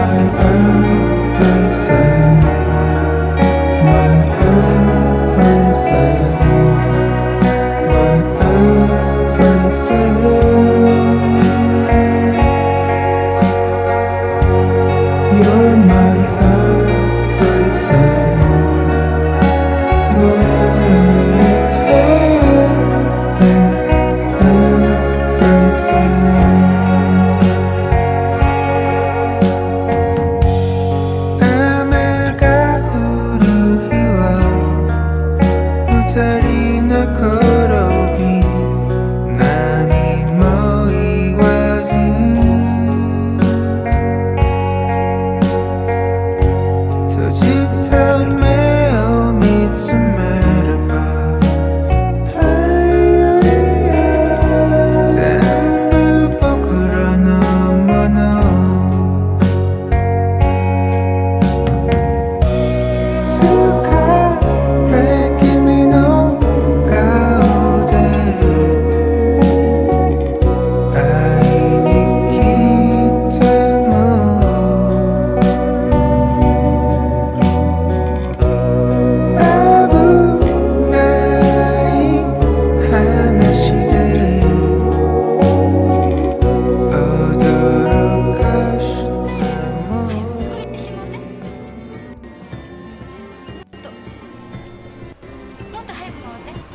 I am. 될 것 같아.